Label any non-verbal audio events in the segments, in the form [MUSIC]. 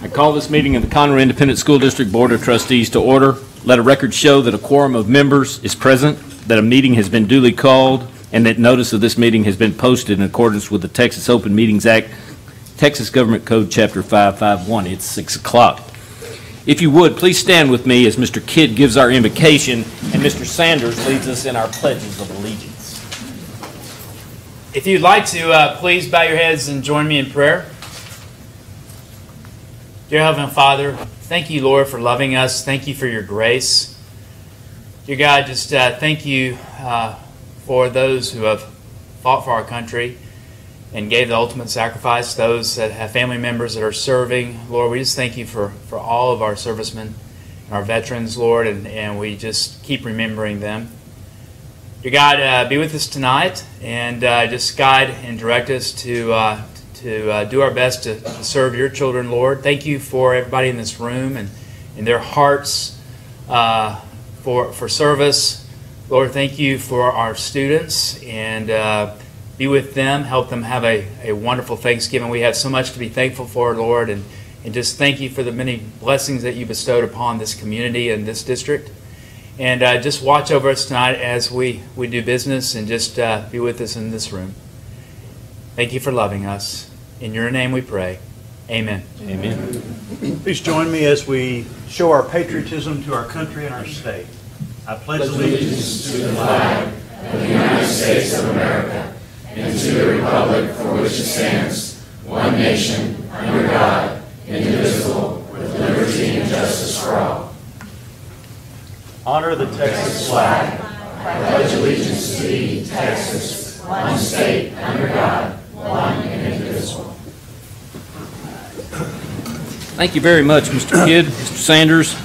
I call this meeting of the Conroe Independent School District Board of Trustees to order. Let a record show that a quorum of members is present, that a meeting has been duly called, and that notice of this meeting has been posted in accordance with the Texas Open Meetings Act, Texas Government Code, Chapter 551. It's 6 o'clock. If you would, please stand with me as Mr. Kidd gives our invocation and Mr. Sanders leads us in our pledges of allegiance. If you'd like to, uh, please bow your heads and join me in prayer. Dear Heavenly Father, thank you, Lord, for loving us. Thank you for your grace. Dear God, just uh, thank you uh, for those who have fought for our country and gave the ultimate sacrifice, those that have family members that are serving. Lord, we just thank you for, for all of our servicemen and our veterans, Lord, and, and we just keep remembering them. Dear God, uh, be with us tonight and uh, just guide and direct us to, uh, to uh, do our best to, to serve your children, Lord. Thank you for everybody in this room and, and their hearts uh, for, for service. Lord, thank you for our students and uh, be with them. Help them have a, a wonderful Thanksgiving. We have so much to be thankful for, Lord, and, and just thank you for the many blessings that you bestowed upon this community and this district. And uh, just watch over us tonight as we, we do business and just uh, be with us in this room. Thank you for loving us. In your name we pray. Amen. Amen. Please join me as we show our patriotism to our country and our state. I pledge allegiance to the flag honor the Texas flag. by pledging allegiance to Texas, one State under God. one indivisible. Thank you very much, Mr. Kidd, Mr. Sanders.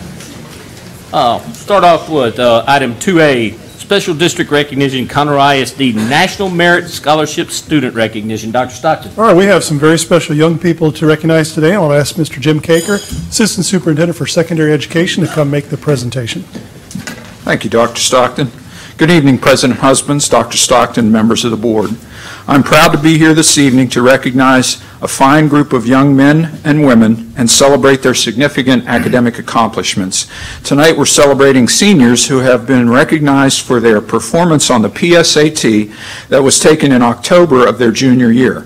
Uh, Start off with uh, item 2A, Special District Recognition, Conroe ISD National Merit Scholarship Student Recognition. Dr. Stockton. All right, we have some very special young people to recognize today. I'll ask Mr. Jim Caker, Assistant Superintendent for Secondary Education, to come make the presentation. Thank you, Dr. Stockton. Good evening, President Husbands, Dr. Stockton, members of the board. I'm proud to be here this evening to recognize a fine group of young men and women and celebrate their significant academic accomplishments. Tonight, we're celebrating seniors who have been recognized for their performance on the PSAT that was taken in October of their junior year.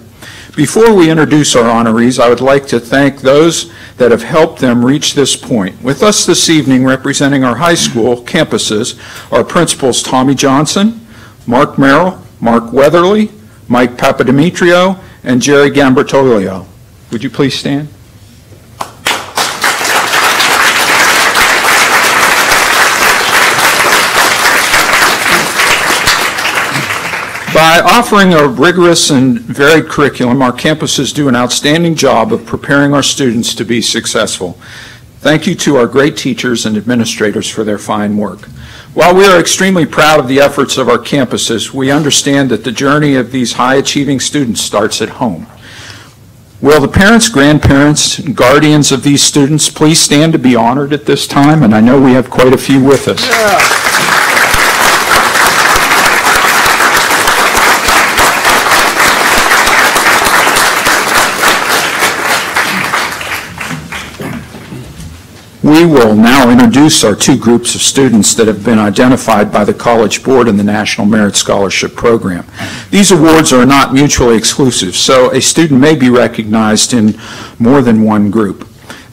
Before we introduce our honorees, I would like to thank those that have helped them reach this point. With us this evening, representing our high school campuses, are principals Tommy Johnson, Mark Merrill, Mark Weatherly, Mike Papademetrio, and Jerry Gambertoglio. Would you please stand? By offering a rigorous and varied curriculum, our campuses do an outstanding job of preparing our students to be successful. Thank you to our great teachers and administrators for their fine work. While we are extremely proud of the efforts of our campuses, we understand that the journey of these high-achieving students starts at home. Will the parents, grandparents, and guardians of these students please stand to be honored at this time? And I know we have quite a few with us. We will now introduce our two groups of students that have been identified by the College Board in the National Merit Scholarship Program. These awards are not mutually exclusive, so a student may be recognized in more than one group.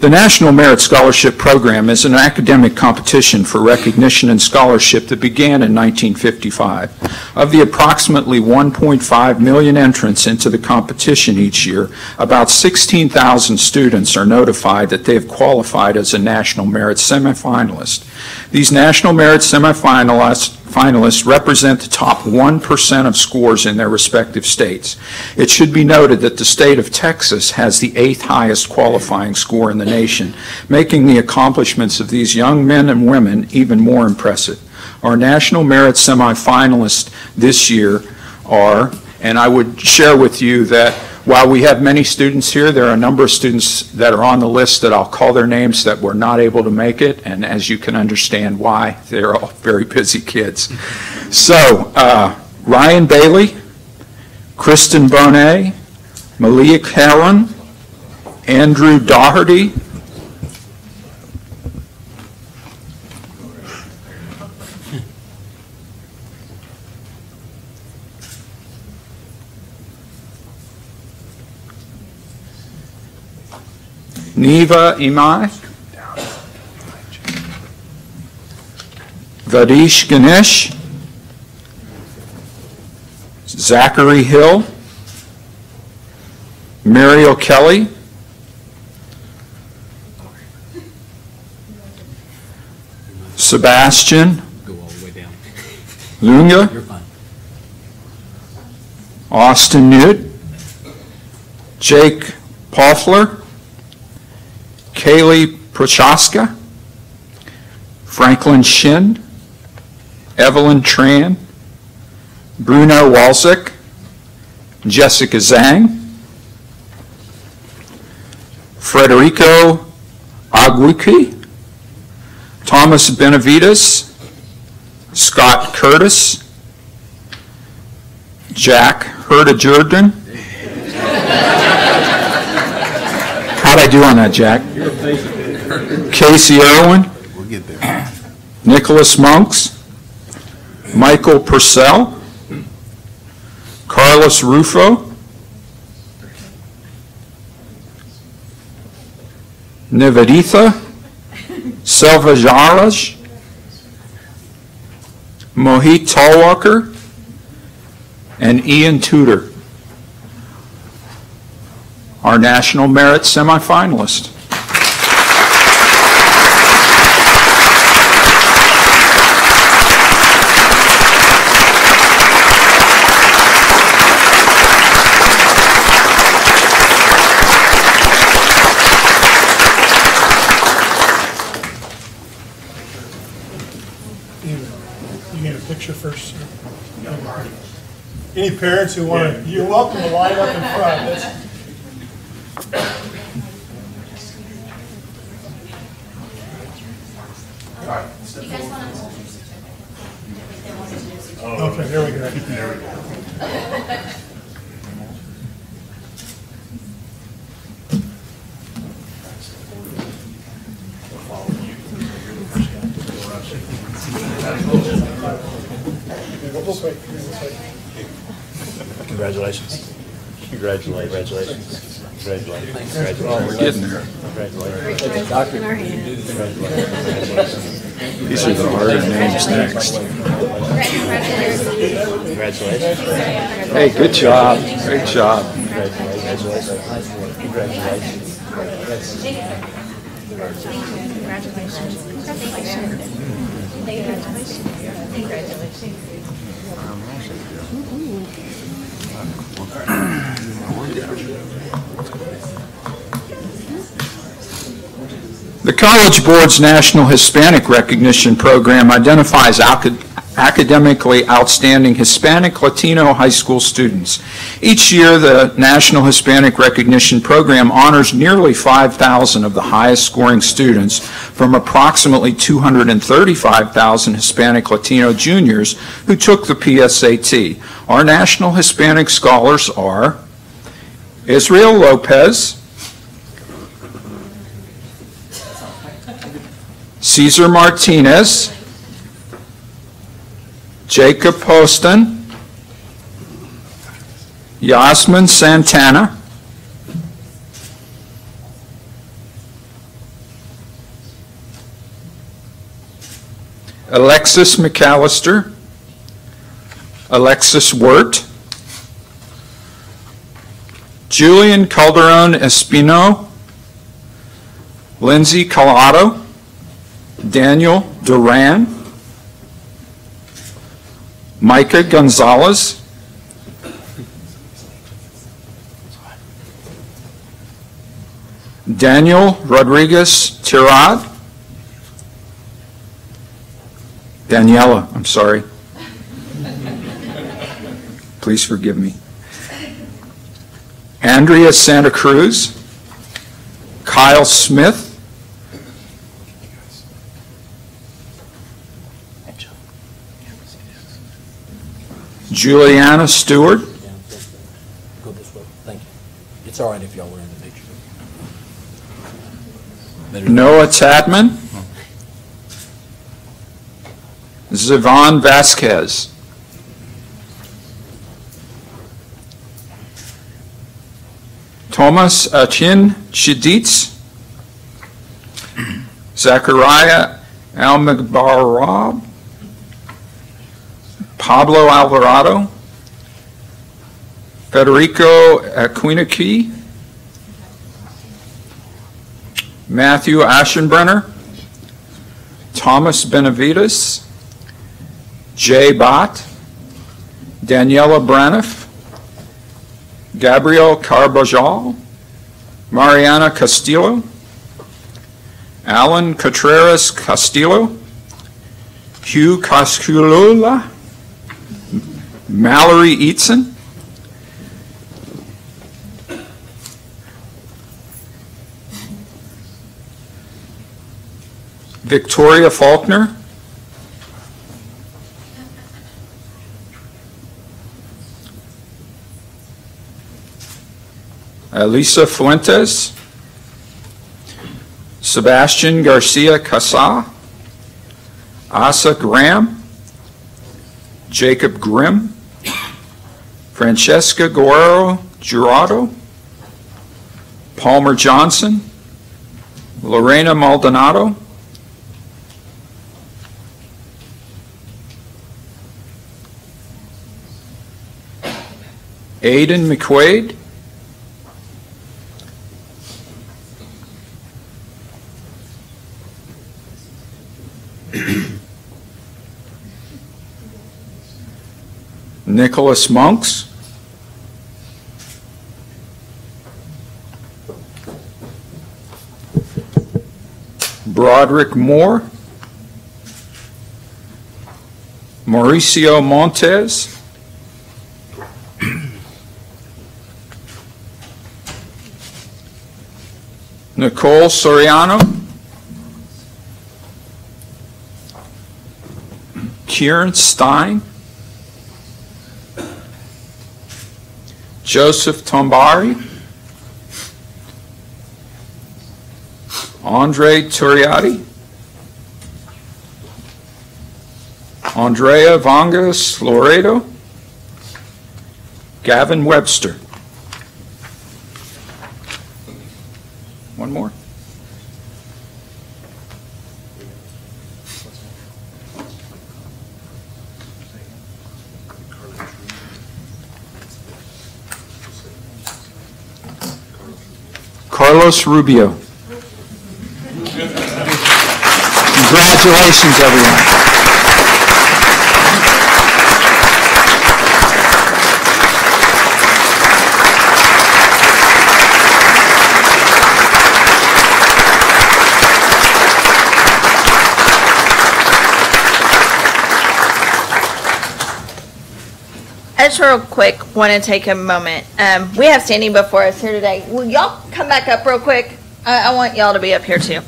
The National Merit Scholarship Program is an academic competition for recognition and scholarship that began in 1955. Of the approximately 1.5 million entrants into the competition each year, about 16,000 students are notified that they have qualified as a National Merit semifinalist. These National Merit semifinalists finalists represent the top 1% of scores in their respective states. It should be noted that the state of Texas has the eighth highest qualifying score in the nation, making the accomplishments of these young men and women even more impressive. Our National Merit semifinalists this year are, and I would share with you that while we have many students here, there are a number of students that are on the list that I'll call their names that were not able to make it, and as you can understand why, they're all [LAUGHS] very busy kids. So, uh, Ryan Bailey, Kristen Bonet, Malik Heron, Andrew Doherty, Neva Imai, Vadish Ganesh, Zachary Hill, Muriel Kelly, Sebastian. Lunga. Austin Newt, Jake Poffler, Kaylee Prochaska, Franklin Shin, Evelyn Tran, Bruno Walczyk, Jessica Zhang, Frederico Aguici, Thomas Benavides, Scott Curtis, Jack Herta Jordan. How'd I do on that, Jack? Casey Irwin. We'll get there. Nicholas Monks. Michael Purcell. Carlos Rufo. Niveditha. Selvajaraj. Mohit Talwalkar and Ian Tudor, our National Merit semifinalist. You get a picture first? sir? Any parents who want to, you're welcome to line up in front. That's- there we go. This way, this way. Congratulations. Congratulations. Congratulations. We're getting there. These are the harder names next. Congratulations. Hey, good job. Great job. The College Board's National Hispanic Recognition Program identifies acad- academically outstanding Hispanic Latino high school students. Each year, the National Hispanic Recognition Program honors nearly 5,000 of the highest-scoring students from approximately 235,000 Hispanic Latino juniors who took the PSAT. Our National Hispanic Scholars are Israel Lopez, Cesar Martinez, Jacob Poston, Yasmin Santana, Alexis McAllister, Alexis Wirt, Julian Calderon Espino, Lindsay Collado, Daniel Duran, Micah Gonzalez, Daniel Rodriguez Tirad, Daniela, I'm sorry. Please forgive me. Andrea Santa Cruz, Kyle Smith, Juliana Stewart, Go this way. Thank you. It's all right if y'all were in the picture. Noah Tadman. Zivan Vasquez. Thomas Achin Chiditz. Zachariah Almagbarab. Pablo Alvarado. Federico Aquinaki. Matthew Aschenbrenner, Thomas Benavides, Jay Bott, Daniela Braniff, Gabriel Carbajal, Mariana Castillo, Alan Contreras Castillo, Hugh Casculula, Mallory Eatson, Victoria Faulkner. Elisa Fuentes. Sebastian Garcia Casa. Asa Graham. Jacob Grimm. Francesca Guerrero Jurado. Palmer Johnson. Lorena Maldonado. Aidan McQuaid. Nicholas Monks. Broderick Moore. Mauricio Montez. Nicole Soriano. Kieran Stein. Joseph Tombari. Andre Turiati. Andrea Vangas Loredo. Gavin Webster. One more. Carlos Rubio. Congratulations, everyone. Just real quick want to take a moment. Um, we have standing before us here today. Will y'all come back up real quick? I, I want y'all to be up here too.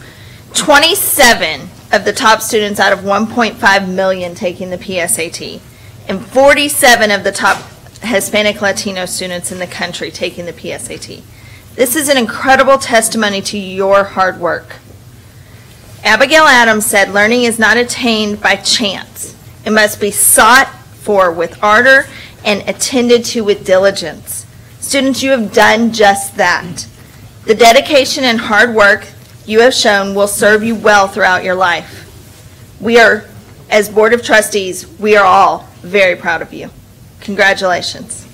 27 of the top students out of 1.5 million taking the PSAT, and 47 of the top Hispanic Latino students in the country taking the PSAT. This is an incredible testimony to your hard work. Abigail Adams said, "Learning is not attained by chance. It must be sought for with ardor and attended to with diligence. Students, you have done just that. The dedication and hard work you have shown will serve you well throughout your life. We are, as Board of Trustees, we are all very proud of you. Congratulations.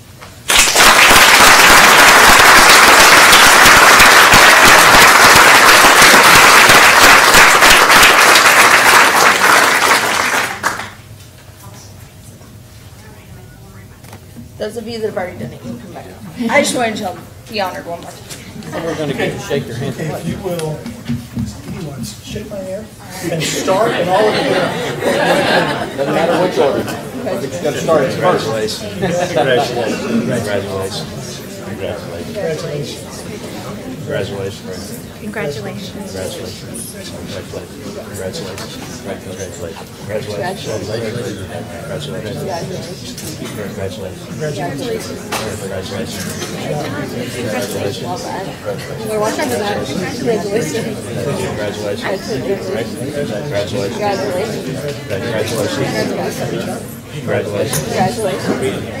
Those of you that have already done it, you can come back. I just wanted to be honored one more time. We're gonna get to shake your hand. If you will, anyone, shake my hand and start and all of you. Doesn't matter which order. Gotta start at first. Congratulations. [LAUGHS] Congratulations. Congratulations. Congratulations. Congratulations. Congratulations. Congratulations. Congratulations. Congratulations. Congratulations. Congratulations. Congratulations. Congratulations. Congratulations. Congratulations. Congratulations. We're watching the bad. Congratulations. Congratulations. Congratulations. Congratulations. Congratulations. Congratulations.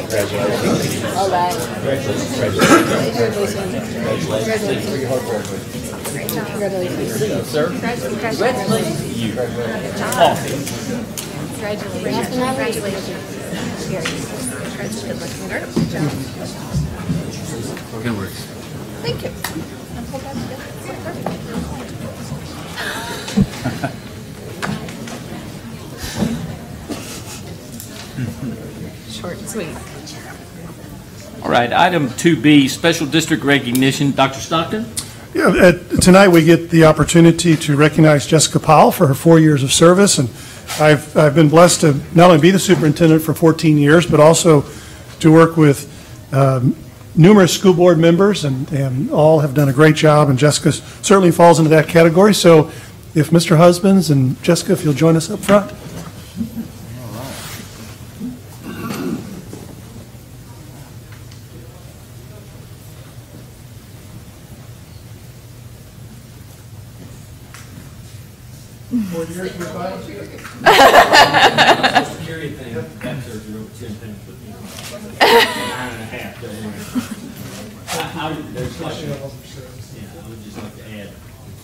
Congratulations. All bad. Congratulations. Congratulations. Congratulations. Congratulations. Sir? Congratulations. You. Congratulations. Good work. Thank you. Short and sweet. All right, item 2B, special district recognition. Dr. Stockton? Yeah, uh, Tonight, we get the opportunity to recognize Jessica Powell for her four years of service, and I've, I've been blessed to not only be the superintendent for 14 years, but also to work with um, numerous school board members, and, and all have done a great job, and Jessica certainly falls into that category. So if Mr. Husbands and Jessica, if you'll join us up front. Surgery over ten things, but, you know, nine and a half, don't worry. I, I would, like, yeah, I would just like to add,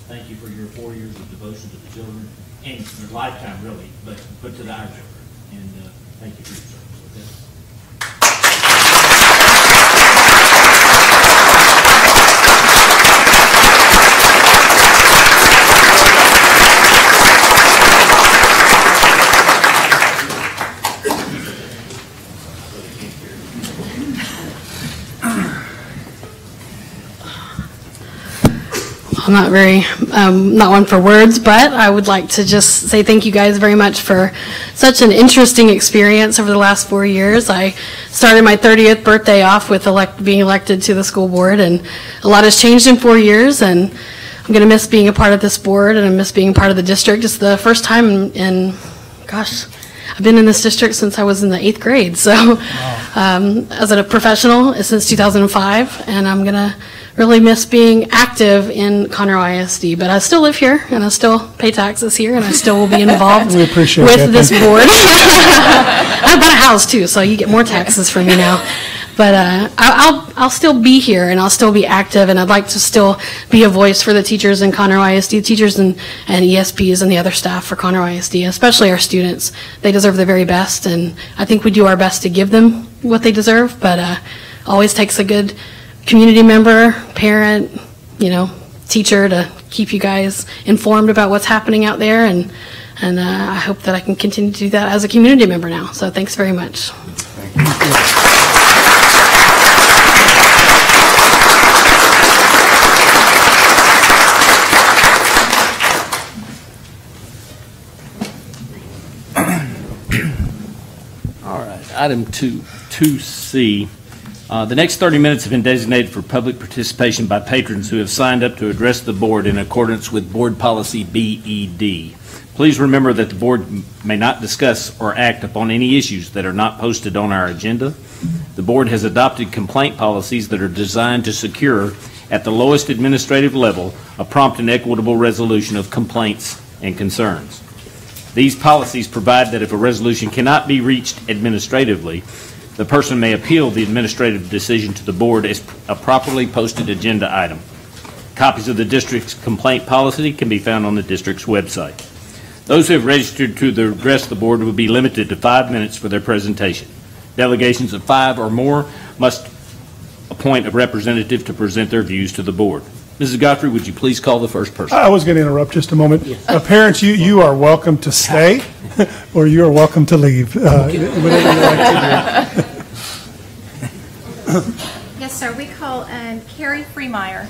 thank you for your four years of devotion to the children, and your lifetime, really, but, but to our children, and, uh, thank you for your service, okay? I'm not very, um, not one for words, but I would like to just say thank you guys very much for such an interesting experience over the last four years. I started my 30th birthday off with elect, being elected to the school board, and a lot has changed in four years, and I'm going to miss being a part of this board, and I miss being part of the district. It's the first time in, in gosh, I've been in this district since I was in the eighth grade, so um, as a professional since 2005, and I'm gonna really miss being active in Conroe ISD. But I still live here, and I still pay taxes here, and I still will be involved [LAUGHS] with that. this [LAUGHS] board. [LAUGHS] I bought a house too, so you get more taxes from me now. But uh, I- I'll I'll still be here, and I'll still be active, and I'd like to still be a voice for the teachers in Conroe ISD, teachers and and ESPs and the other staff for Conroe ISD, especially our students. They deserve the very best, and I think we do our best to give them what they deserve. But uh, always takes a good community member, parent, you know, teacher to keep you guys informed about what's happening out there, and and uh, I hope that I can continue to do that as a community member now. So thanks very much. All right, item two, 2C. Uh, The next 30 minutes have been designated for public participation by patrons who have signed up to address the board in accordance with Board Policy BED. Please remember that the board may not discuss or act upon any issues that are not posted on our agenda. The board has adopted complaint policies that are designed to secure, at the lowest administrative level, a prompt and equitable resolution of complaints and concerns. These policies provide that if a resolution cannot be reached administratively, the person may appeal the administrative decision to the board as a properly posted agenda item. Copies of the district's complaint policy can be found on the district's website. Those who have registered to address the board will be limited to five minutes for their presentation. Delegations of five or more must appoint a representative to present their views to the board. Mrs. Godfrey, would you please call the first person? I was going to interrupt just a moment. Uh, Parents, you, you are welcome to stay, [LAUGHS] or you are welcome to leave. uh, whatever you like to do. [LAUGHS] Yes, sir. We call um, Carrie Freemeyer.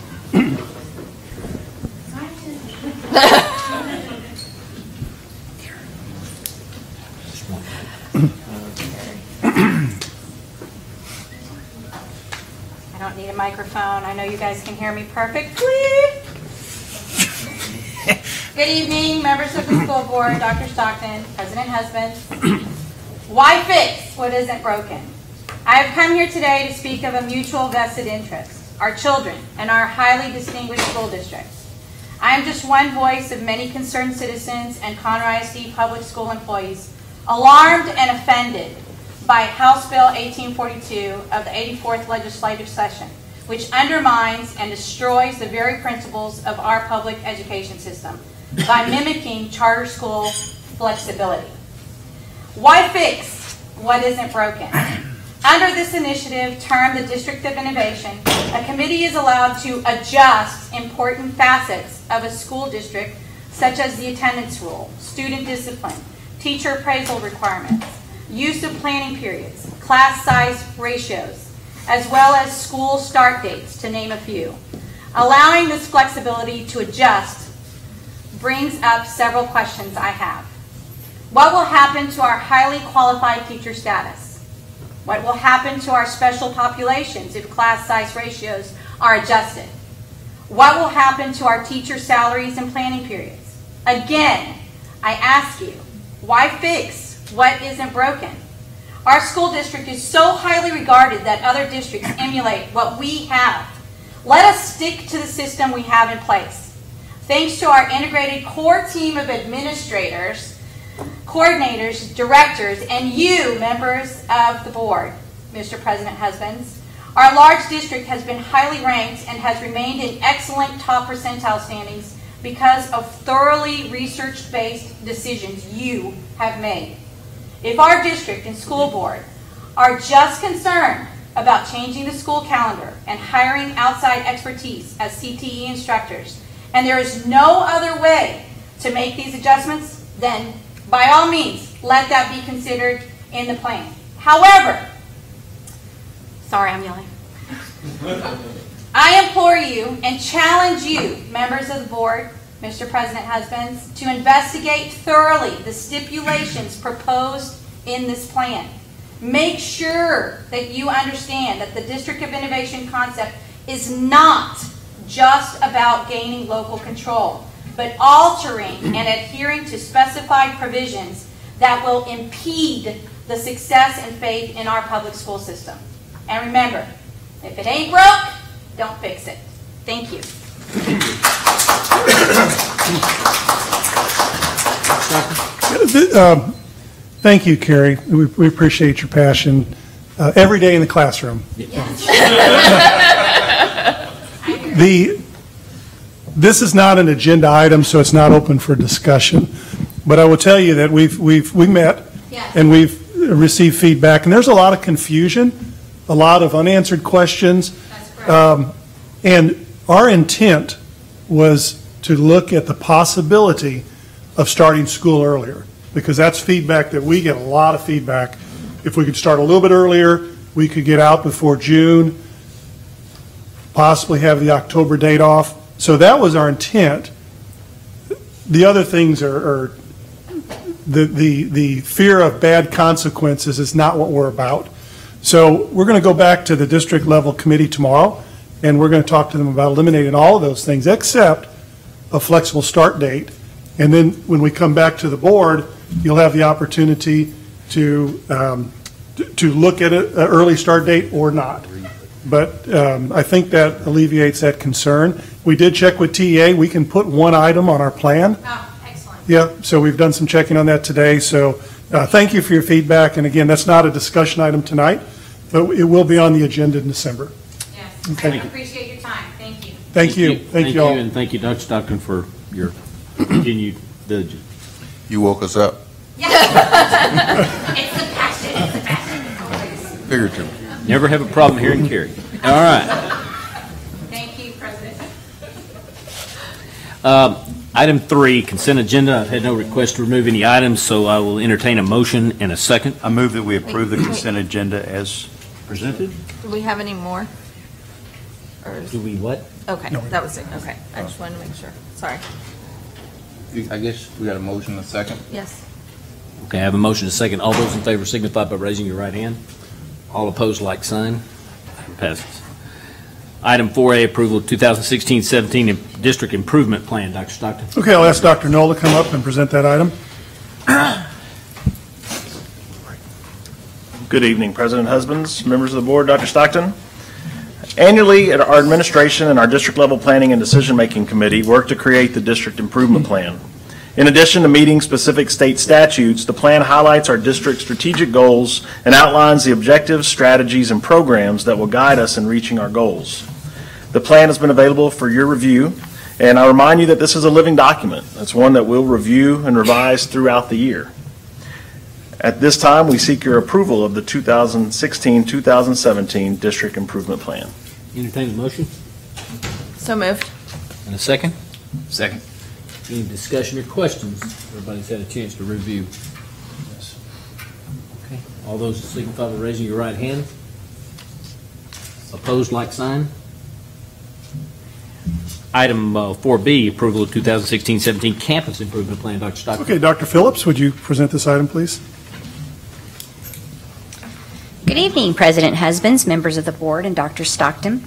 [LAUGHS] need a microphone. I know you guys can hear me perfectly. [LAUGHS] Good evening, members of the school board, Dr. Stockton, President Husband. Why fix what isn't broken? I have come here today to speak of a mutual vested interest, our children and our highly distinguished school districts. I am just one voice of many concerned citizens and Conroe ISD public school employees alarmed and offended by House Bill 1842 of the 84th legislative session, which undermines and destroys the very principles of our public education system by [LAUGHS] mimicking charter school flexibility. Why fix what isn't broken? Under this initiative, termed the District of Innovation, a committee is allowed to adjust important facets of a school district, such as the attendance rule, student discipline, teacher appraisal requirements, use of planning periods, class size ratios, as well as school start dates, to name a few. Allowing this flexibility to adjust brings up several questions I have. What will happen to our highly qualified teacher status? What will happen to our special populations if class size ratios are adjusted? What will happen to our teacher salaries and planning periods? Again, I ask you, why fix what isn't broken? Our school district is so highly regarded that other districts emulate what we have. Let us stick to the system we have in place. Thanks to our integrated core team of administrators, coordinators, directors, and you, members of the board, Mr. President Husbands, our large district has been highly ranked and has remained in excellent top percentile standings because of thoroughly research-based decisions you have made. If our district and school board are just concerned about changing the school calendar and hiring outside expertise as CTE instructors, and there is no other way to make these adjustments, then by all means, let that be considered in the plan. However, sorry I'm yelling. [LAUGHS] I implore you and challenge you, members of the board, Mr. President Husbands, to investigate thoroughly the stipulations proposed in this plan. Make sure that you understand that the District of Innovation concept is not just about gaining local control, but altering and adhering to specified provisions that will impede the success and faith in our public school system. And remember, if it ain't broke, don't fix it. Thank you. Um, Thank you, Carrie. We we appreciate your passion uh, every day in the classroom. [LAUGHS] The, this is not an agenda item, so it's not open for discussion. But I will tell you that we've, we've, we met Yes. and we've received feedback, and there's a lot of confusion, a lot of unanswered questions. Um, And our intent was to look at the possibility of starting school earlier, because that's feedback that we get a lot of feedback. If we could start a little bit earlier, we could get out before June, possibly have the October date off. So that was our intent. The other things are, are the, the, the fear of bad consequences is not what we're about. So we're going to go back to the district level committee tomorrow, and we're going to talk to them about eliminating all of those things except a flexible start date. And then when we come back to the board, you'll have the opportunity to, um, to- look at an early start date or not. But um, I think that alleviates that concern. We did check with TEA. We can put one item on our plan. Oh, excellent. Yeah, so we've done some checking on that today, so uh, thank you for your feedback, and again, that's not a discussion item tonight, but it will be on the agenda in December. Yes. Okay. I appreciate your time. Thank you. Thank you, thank you all. And thank you, Dr. Stockton, for your continued diligence. You woke us up, [LAUGHS] It's the passion, it's the passion. figuratively. Never have a problem hearing Carrie. All right. Thank you, President. Um, Item three, consent agenda. I've had no request to remove any items, so I will entertain a motion and a second. I move that we approve the consent agenda as presented. Do we have any more? Or is- Do we what? Okay, that was it, okay. I just wanted to make sure. Sorry. I guess we got a motion and a second. Yes. Okay, I have a motion and a second. All those in favor signify by raising your right hand. All opposed, like sign. Item Passes. Item 4A, approval of 2016-17 im- District Improvement Plan. Dr. Stockton? Okay, I'll ask Dr. Knoll to come up and present that item. Good evening, President Husbands, members of the board, Dr. Stockton. Annually, our administration and our district-level planning and decision-making committee work to create the district improvement plan. In addition to meeting specific state statutes, the plan highlights our district's strategic goals and outlines the objectives, strategies, and programs that will guide us in reaching our goals. The plan has been available for your review, and I remind you that this is a living document. It's one that we'll review and revise throughout the year. At this time, we seek your approval of the 2016-2017 District Improvement Plan. Entertain a motion So moved. and a second. Second. Any discussion or questions? Everybody's had a chance to review. Okay. All those signify by raising your right hand. Opposed, like sign. Item uh, 4B, approval of 2016-17 Campus Improvement Plan. Dr. Stockton? Okay, Dr. Phillips, would you present this item, please? Evening, President Husbands, members of the board, and Dr. Stockton.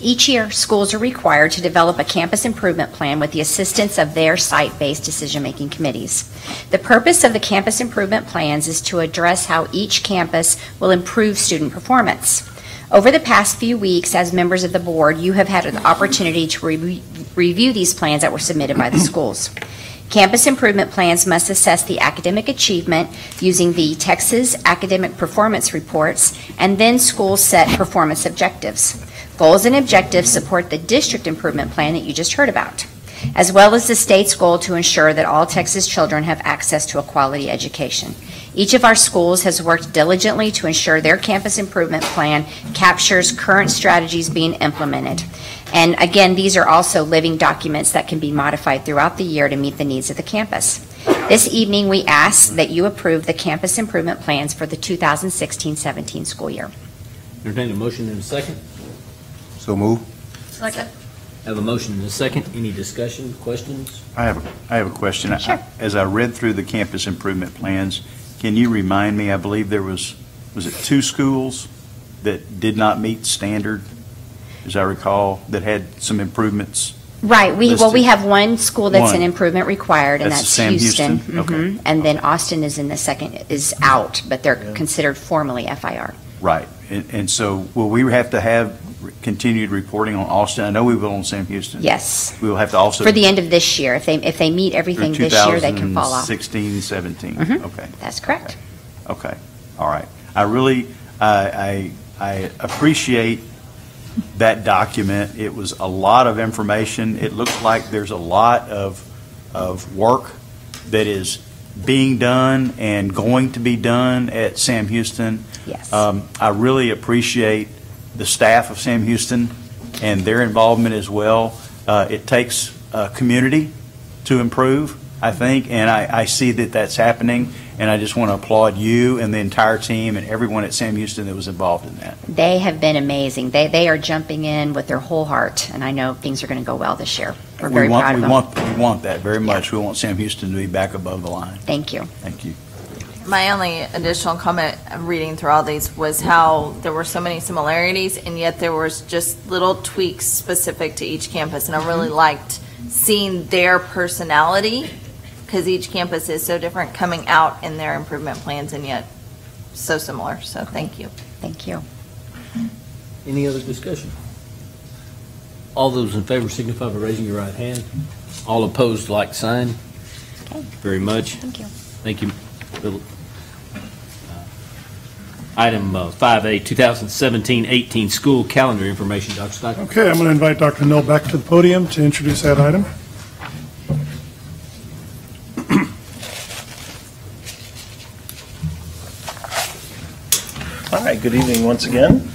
Each year, schools are required to develop a campus improvement plan with the assistance of their site-based decision-making committees. The purpose of the campus improvement plans is to address how each campus will improve student performance. Over the past few weeks, as members of the board, you have had an opportunity to re- review these plans that were submitted by the schools. Campus improvement plans must assess the academic achievement using the Texas Academic Performance Reports, and then schools set performance objectives. Goals and objectives support the district improvement plan that you just heard about, as well as the state's goal to ensure that all Texas children have access to a quality education. Each of our schools has worked diligently to ensure their campus improvement plan captures current strategies being implemented. And again, these are also living documents that can be modified throughout the year to meet the needs of the campus. This evening, we ask that you approve the campus improvement plans for the 2016-17 school year. Entertain a motion and a second. So move. Second. Have a motion and a second. Any discussion, questions? I have, a I have a question. I- Sure. As I read through the campus improvement plans, can you remind me, I believe there was, was it two schools that did not meet standard, as I recall, that had some improvements? Right, we, well, we Listed. have one school that's an One. improvement required, and That's that's Sam Houston. Houston? Okay. Mhm. And then Austin is in the second, is out, but they're considered formally FIR. Right. And, and so will we have to have continued reporting on Austin? I know we will on Sam Houston. Yes, We will have to also. for the end of this year. If they, if they meet everything this year, they can fall off. 2016, 17. Mhm. Okay. That's correct. Okay, all right. I really, I, I I appreciate that document. It was a lot of information. It looks like there's a lot of, of work that is being done and going to be done at Sam Houston. Yes. Um, I really appreciate the staff of Sam Houston and their involvement as well. Uh, It takes a community to improve, I think, and I, I see that that's happening, and I just want to applaud you and the entire team and everyone at Sam Houston that was involved in that. They have been amazing. They, they are jumping in with their whole heart, and I know things are going to go well this year. We're We very want- proud of we them. want, we want that very much. We want Sam Houston to be back above the line. Thank you. Thank you. My only additional comment, reading through all these, was how there were so many similarities, and yet there was just little tweaks specific to each campus. And I really mm-hmm. liked seeing their personality, because each campus is so different, coming out in their improvement plans, and yet so similar. So thank you. Thank you. Any other discussion? All those in favor signify by raising your right hand. All opposed, like sign. Okay. Very much. Thank you. Thank you, Philip. Uh, Item uh, 5A, 2017-18 School Calendar Information. Dr. Stockton? Okay, I'm going to invite Dr. Knoll back to the podium to introduce that item. Right, good evening once again.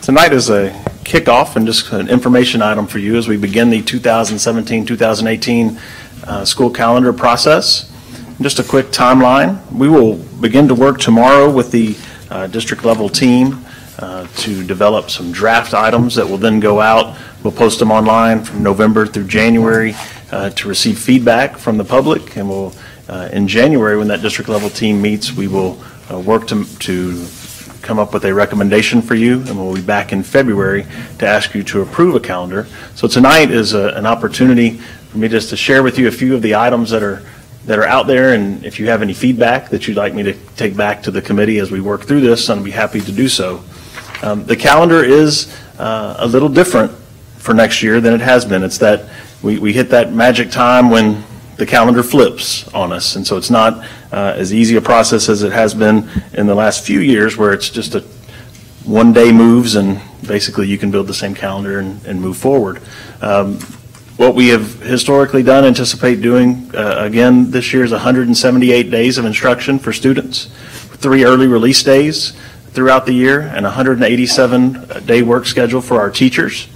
Tonight is a kickoff and just an information item for you as we begin the 2017-2018 uh, school calendar process. Just a quick timeline. We will begin to work tomorrow with the uh, district-level team uh, to develop some draft items that will then go out. We'll post them online from November through January uh, to receive feedback from the public, and we'll, uh, in January, when that district-level team meets, we will uh, work to, to come up with a recommendation for you, and we'll be back in February to ask you to approve a calendar. So tonight is a- an opportunity for me just to share with you a few of the items that are, that are out there, and if you have any feedback that you'd like me to take back to the committee as we work through this, I'd be happy to do so. Um, The calendar is uh, a little different for next year than it has been. It's that, we, we hit that magic time when the calendar flips on us. And so it's not uh, as easy a process as it has been in the last few years where it's just a one day moves and basically you can build the same calendar and, and move forward. Um, What we have historically done, anticipate doing uh, again this year is 178 days of instruction for students, three early release days throughout the year, and 187-day work schedule for our teachers.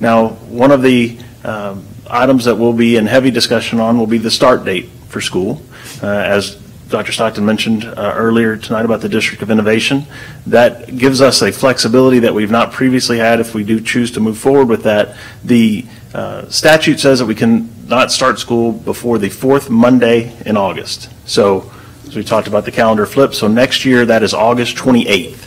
Now, one of the um, items that we'll be in heavy discussion on will be the start date for school. Uh, As Dr. Stockton mentioned uh, earlier tonight about the District of Innovation, that gives us a flexibility that we've not previously had if we do choose to move forward with that. The uh, statute says that we can not start school before the fourth Monday in August. So, as we talked about the calendar flip, so next year, that is August 28th.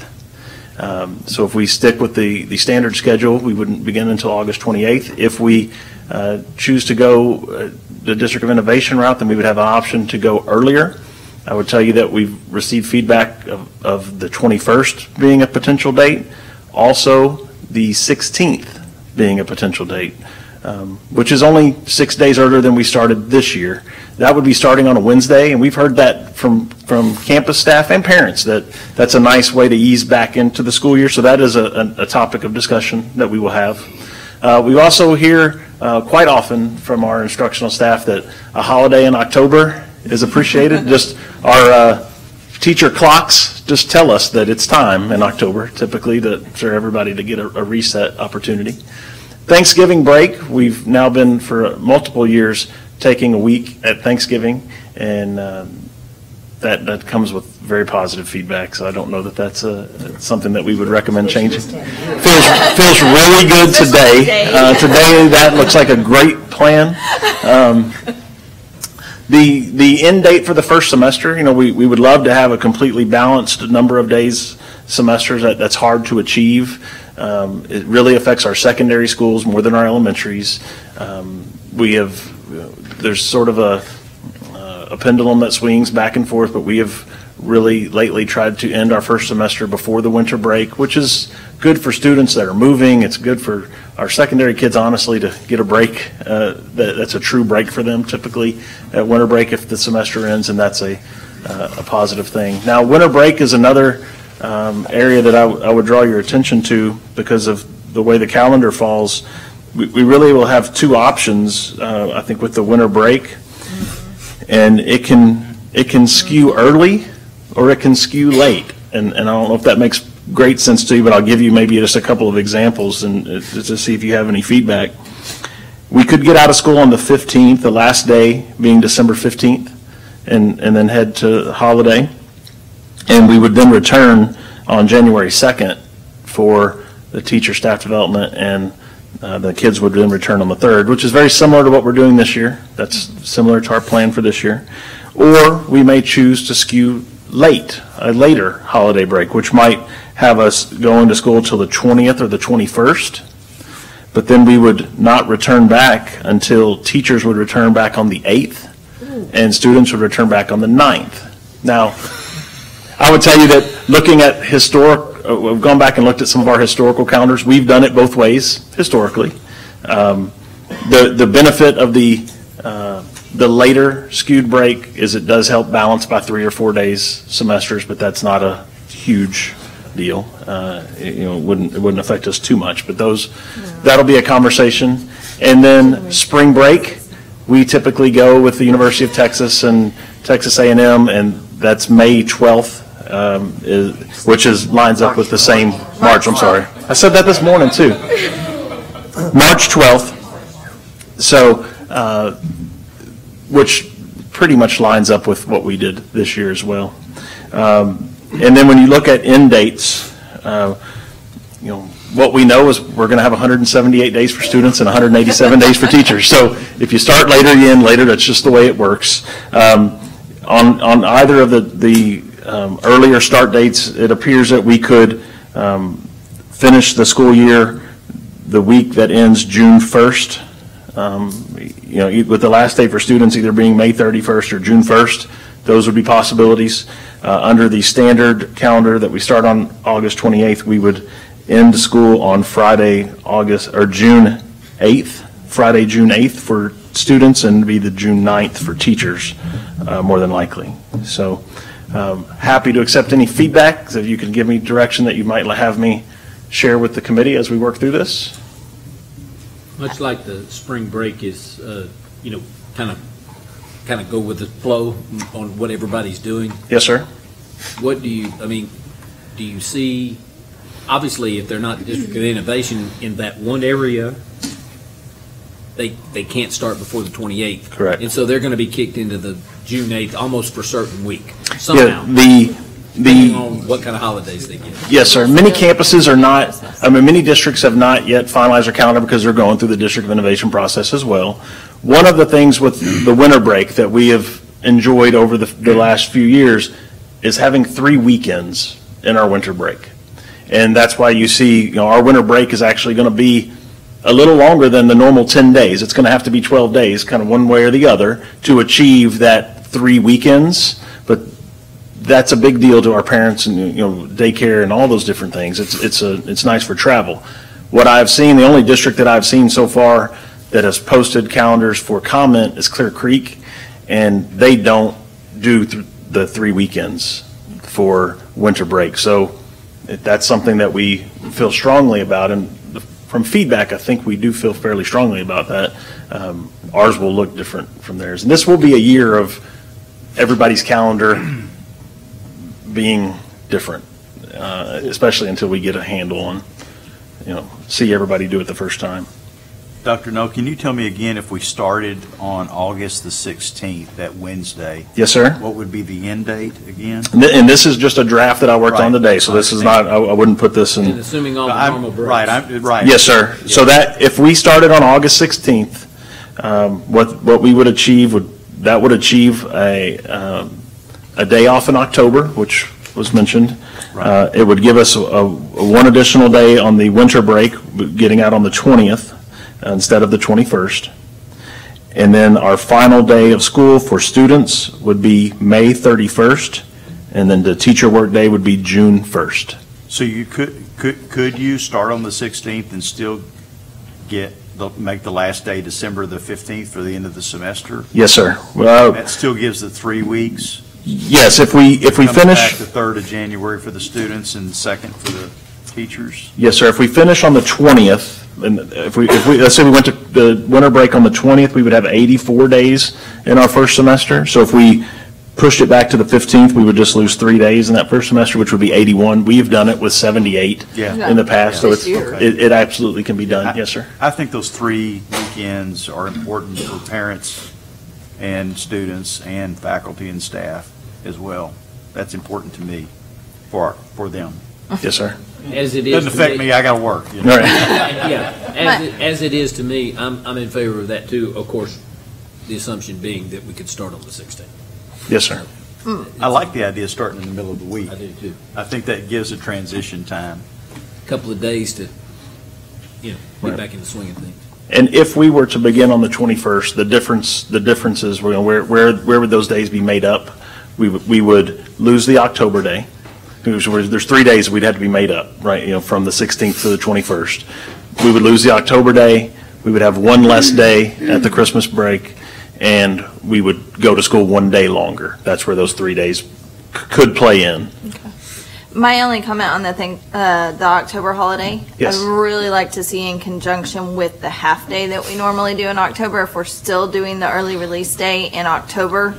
Um, So if we stick with the, the standard schedule, we wouldn't begin until August 28th. If we uh, choose to go uh, the District of Innovation route, then we would have an option to go earlier. I would tell you that we've received feedback of, of the 21st being a potential date, also the 16th being a potential date, um, which is only six days earlier than we started this year. That would be starting on a Wednesday, and we've heard that from, from campus staff and parents, that that's a nice way to ease back into the school year. So that is a, a a topic of discussion that we will have. Uh, We also hear uh, quite often from our instructional staff that a holiday in October is appreciated. Just our uh, teacher clocks just tell us that it's time in October, typically, to, for everybody to get a a reset opportunity. Thanksgiving break, we've now been for multiple years taking a week at Thanksgiving, and um, that, that comes with very positive feedback, so I don't know that that's a, something that we would recommend changing. Feels, feels really good today. Uh, Today, that looks like a great plan. Um, The, the end date for the first semester, you know, we, we would love to have a completely balanced number of days, semesters, that, that's hard to achieve. Um, It really affects our secondary schools more than our elementaries. Um, We have, there's sort of a, uh, a pendulum that swings back and forth, but we have really lately tried to end our first semester before the winter break, which is good for students that are moving. It's good for our secondary kids, honestly, to get a break. uh, that- That's a true break for them typically at winter break if the semester ends, and that's a, uh, a positive thing. Now, winter break is another um, area that I would draw your attention to because of the way the calendar falls. We we really will have two options, uh, I think, with the winter break. And it can, it can skew early or it can skew late. And, and I don't know if that makes great sense to you, but I'll give you maybe just a couple of examples and uh, to see if you have any feedback. We could get out of school on the 15th, the last day being December 15th, and, and then head to holiday. And we would then return on January 2nd for the teacher staff development and uh, the kids would then return on the 3rd, which is very similar to what we're doing this year. That's similar to our plan for this year. Or we may choose to skew late, a later holiday break, which might have us going to school till the 20th or the 21st. But then we would not return back until teachers would return back on the 8th and students would return back on the 9th. Now, I would tell you that looking at historic, uh, we've gone back and looked at some of our historical calendars. We've done it both ways historically. Um, The, the benefit of the, uh, the later skewed break is it does help balance by three or four days semesters, but that's not a huge deal. Uh, it- You know, it wouldn't, it wouldn't affect us too much, but those, that'll be a conversation. And then spring break, we typically go with the University of Texas and Texas a and M, and that's May 12th, um, is- which is, lines up with the same, March, I'm sorry. I said that this morning, too. [LAUGHS] March 12th. So, uh, which pretty much lines up with what we did this year as well. Um, And then when you look at end dates, uh, you know, what we know is we're going to have 178 days for students and 187 days for teachers. So if you start later, you end later, that's just the way it works. Um, On, on either of the, the um, earlier start dates, it appears that we could um, finish the school year the week that ends June 1st. You know, with the last day for students either being May 31st or June 1st, those would be possibilities. Uh, Under the standard calendar that we start on August 28th, we would end school on Friday, August, or June 8th, Friday, June 8th for students, and be the June 9th for teachers, uh, more than likely. So um, happy to accept any feedback, so if you can give me direction that you might have me share with the committee as we work through this. Much like the spring break is, uh, you know, kind of, kind of go with the flow on what everybody's doing. Yes, sir? What do you, I mean, do you see, obviously, if they're not the District of Innovation in that one area, they, they can't start before the 28th. Correct. And so they're going to be kicked into the June 8th, almost for certain week, Yeah, somehow, the, depending the, on what kind of holidays they get. yes, sir. Many campuses are not, I mean, many districts have not yet finalized their calendar because they're going through the District of Innovation process as well. One of the things with the winter break that we have enjoyed over the, the last few years is having three weekends in our winter break. And that's why you see, you know, our winter break is actually going to be a little longer than the normal 10 days. It's going to have to be 12 days, kind of one way or the other, to achieve that three weekends. That's a big deal to our parents and, you know, daycare and all those different things. It's, it's a, it's nice for travel. What I've seen, the only district that I've seen so far that has posted calendars for comment is Clear Creek, and they don't do th- the three weekends for winter break. So that's something that we feel strongly about, and from feedback, I think we do feel fairly strongly about that. Um, Ours will look different from theirs. And this will be a year of everybody's calendar being different, uh, especially until we get a handle on, you know, see everybody do it the first time. Dr. Knoll, can you tell me again, if we started on August the 16th, that Wednesday? Yes, sir. What would be the end date again? And thi- and this is just a draft that I worked on Right. today, so this is not, I I wouldn't put this And in. assuming all the I'm- normal breaks. Right, I'm, right. Yes, sir. So that, if we started on August 16th, um, what, what we would achieve would, that would achieve a, um, a day off in October, which was mentioned. Uh, It would give us a, a one additional day on the winter break, getting out on the 20th instead of the 21st. And then our final day of school for students would be May 31st, and then the teacher workday would be June 1st. So you could, could, could you start on the 16th and still get, the make the last day December the 15th for the end of the semester? Yes, sir. Well, That still gives the three weeks? Yes, if we, if we Comes finish. back the 3rd of January for the students and 2nd for the teachers? Yes, sir. If we finish on the 20th, and if we, if we, let's say we went to the winter break on the 20th, we would have 84 days in our first semester. So if we pushed it back to the 15th, we would just lose three days in that first semester, which would be 81. We have done it with 78 Yeah. in the past, so This it's, year. it, it absolutely can be done. Yes, sir. I think those three weekends are important for parents and students and faculty and staff as well. That's important to me, for, for them. Yes, sir. As it is. Doesn't to affect me, I gotta work. you know. Right. [LAUGHS] Yeah, as it, as it is to me, I'm, I'm in favor of that too, of course, the assumption being that we could start on the 16th. Yes, sir. I like the idea of starting in the middle of the week. I do too. I think that gives a transition time. A couple of days to, you know, Right. get back in the swing of things. And if we were to begin on the 21st, the difference, the differences, were, where, where, where would those days be made up? We we would lose the October day. There's, three days we'd have to be made up, right, you know, from the 16th to the 21st. We would lose the October day, we would have one less day at the Christmas break, and we would go to school one day longer. That's where those three days could play in. My only comment on the thing, uh, the October holiday. Yes. I'd really like to see in conjunction with the half day that we normally do in October, if we're still doing the early release day in October,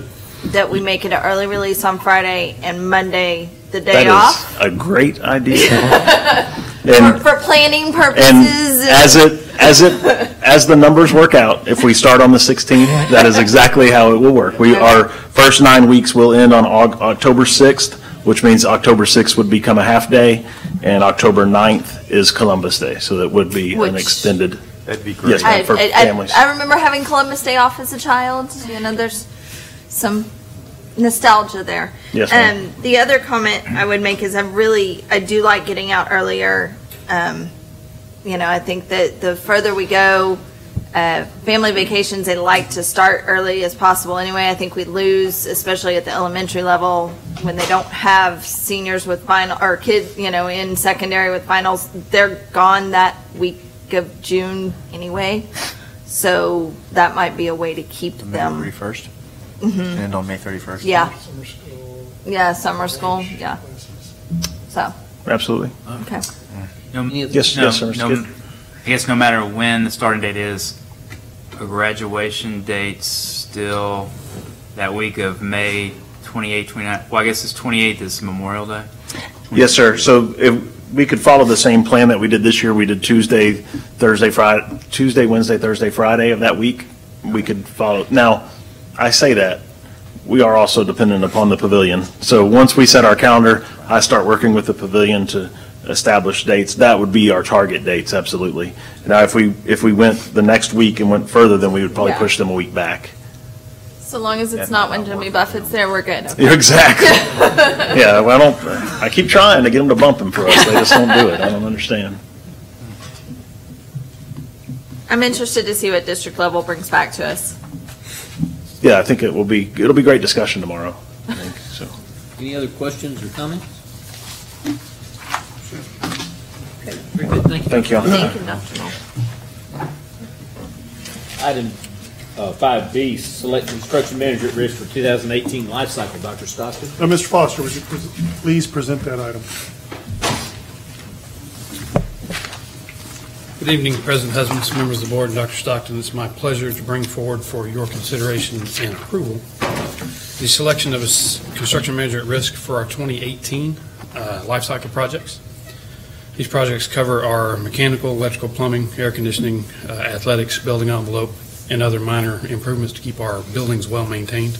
that we make it an early release on Friday and Monday the day off. That is a great idea. [LAUGHS] For, And for planning And purposes. as it, as it, as the numbers work out, if we start on the 16th, that is exactly how it will work. We, our first nine weeks will end on October 6th, which means October 6th would become a half-day, and October 9th is Columbus Day, so that would be an Which- extended, That'd be yes, great. I, ma'am, for I- I- families. I remember having Columbus Day off as a child. You know, there's some nostalgia there. Yes, ma'am. Um, the other comment I would make is I really, I do like getting out earlier. Um, you know, I think that the further we go, uh, family vacations, they like to start early as possible anyway. I think we lose, especially at the elementary level, when they don't have seniors with final, or kids, you know, in secondary with finals, they're gone that week of June anyway. So that might be a way to keep May them. 31st, Mhm. and on May 31st. Yeah. Yeah, summer school, yeah. So, Absolutely. okay. No- Yes, yes, sir, Mr. no- Kidd. I guess no matter when the starting date is, a graduation date still that week of May 28, 29, well, I guess it's 28th is Memorial Day. Yes, sir. So if we could follow the same plan that we did this year, we did Tuesday, Thursday, Friday, Tuesday, Wednesday, Thursday, Friday of that week, we could follow. Now, I say that, we are also dependent upon the pavilion. So once we set our calendar, I start working with the pavilion to establish dates. That would be our target dates, absolutely. Now, if we, if we went the next week and went further, then we would probably Yeah. push them a week back. So long as it's not when Jimmy Buffett's there, we're good. Yeah, Exactly. [LAUGHS] Yeah, well, I don't, I keep trying to get them to bump him for us. They just don't do it. I don't understand. I'm interested to see what district level brings back to us. Yeah, I think it will be, it'll be great discussion tomorrow, I think, so. Any other questions or comments? Very good, thank you. Thank you. Thank you, Dr. Knoll. Item uh, 5B, select construction manager at risk for 2018 life cycle. Dr. Stockton? Now, Mr. Foster, would you pres- please present that item? Good evening, President Husbands, members of the board, and Dr. Stockton. It's my pleasure to bring forward for your consideration and approval the selection of a s- construction manager at risk for our 2018 uh, life cycle projects. These projects cover our mechanical, electrical, plumbing, air conditioning, uh, athletics, building envelope, and other minor improvements to keep our buildings well-maintained.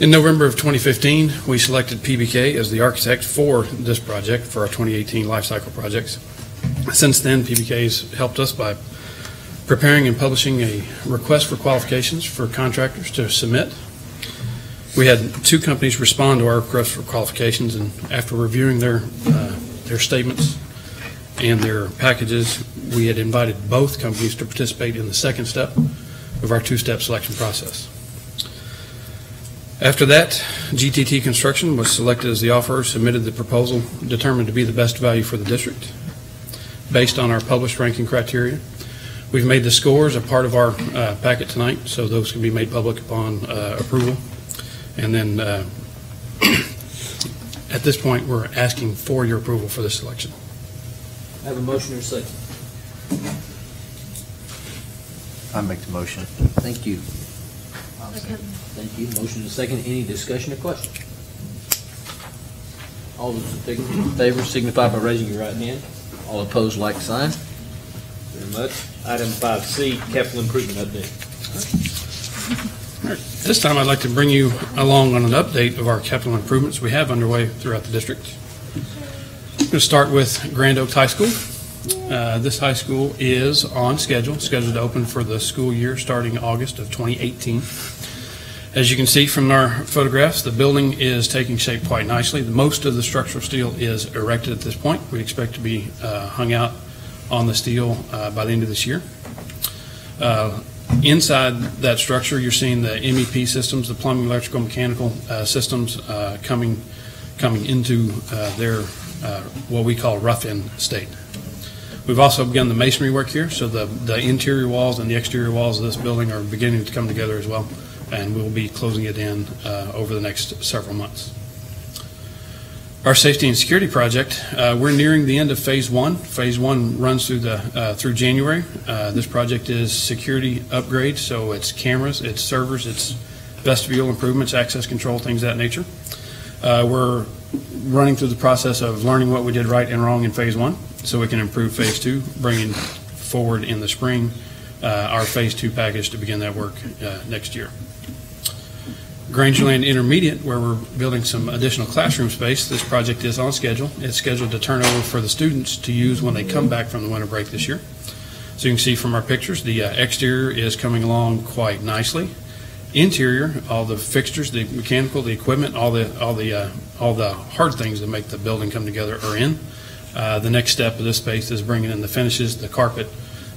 In November of 2015, we selected PBK as the architect for this project, for our 2018 life cycle projects. Since then, PBK has helped us by preparing and publishing a request for qualifications for contractors to submit. We had two companies respond to our request for qualifications, and after reviewing their, uh, their statements and their packages, we had invited both companies to participate in the second step of our two-step selection process. After that, GTT Construction was selected as the offeror, submitted the proposal determined to be the best value for the district based on our published ranking criteria. We've made the scores a part of our uh, packet tonight, so those can be made public upon uh, approval. And then, uh, at this point, we're asking for your approval for this selection. I have a motion or second? I make the motion. Thank you. Second. Thank you. Motion and second. Any discussion or question? All those in favor signify by raising your right hand. All opposed, like sign. Very much. Item 5C, capital improvement update. [LAUGHS] This time, I'd like to bring you along on an update of our capital improvements we have underway throughout the district. I'm going to start with Grand Oaks High School. Uh, This high school is on schedule, scheduled to open for the school year starting August of 2018. As you can see from our photographs, the building is taking shape quite nicely. Most of the structural steel is erected at this point. We expect to be uh, hung out on the steel uh, by the end of this year. Inside that structure, you're seeing the MEP systems, the plumbing, electrical, mechanical uh, systems uh, coming, coming into uh, their, uh, what we call rough-in state. We've also begun the masonry work here, so the, the interior walls and the exterior walls of this building are beginning to come together as well, and we'll be closing it in uh, over the next several months. Our safety and security project, uh, we're nearing the end of Phase One. Phase One runs through the, uh, through January. Uh, This project is security upgrade, so it's cameras, it's servers, it's vestibule improvements, access control, things of that nature. Uh, We're running through the process of learning what we did right and wrong in Phase One, so we can improve Phase Two, bringing forward in the spring uh, our Phase Two package to begin that work uh, next year. Grangerland Intermediate, where we're building some additional classroom space, this project is on schedule. It's scheduled to turn over for the students to use when they come back from the winter break this year. So you can see from our pictures, the uh, exterior is coming along quite nicely, interior, all the fixtures, the mechanical, the equipment, all the, all the, uh, all the hard things that make the building come together are in. Uh, The next step of this space is bringing in the finishes, the carpet,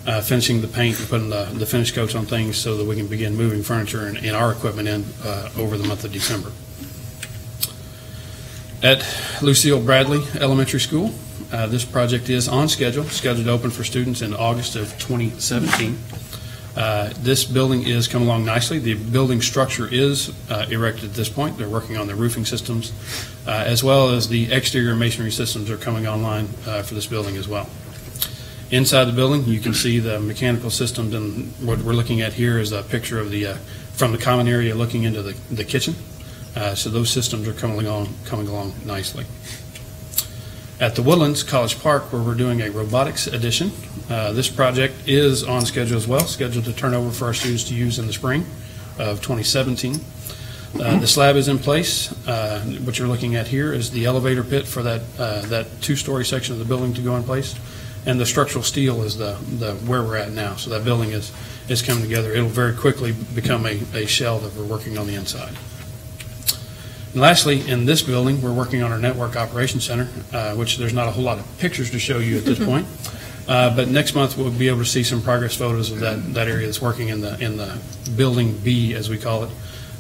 uh, finishing the paint, and putting the, the finish coats on things so that we can begin moving furniture and, and our equipment in uh, over the month of December. At Lucille Bradley Elementary School, uh, this project is on schedule, scheduled to open for students in August of 2017. Uh, This building is coming along nicely. The building structure is uh, erected at this point. They're working on the roofing systems, uh, as well as the exterior masonry systems are coming online for this building as well. Inside the building, you can see the mechanical systems, and what we're looking at here is a picture of the, uh, from the common area looking into the the kitchen. Uh, So those systems are coming along, coming along nicely. At the Woodlands College Park, where we're doing a robotics addition, uh, this project is on schedule as well, scheduled to turn over for our students to use in the spring of 2017. Uh, The slab is in place. Uh, What you're looking at here is the elevator pit for that, uh, that two-story section of the building to go in place, and the structural steel is the, the, where we're at now. So that building is, is coming together. It'll very quickly become a, a shell that we're working on the inside. And lastly, in this building, we're working on our network operations center, uh, which there's not a whole lot of pictures to show you at this point. Uh, But next month, we'll be able to see some progress photos of that, that area that's working in the, in the Building B, as we call it,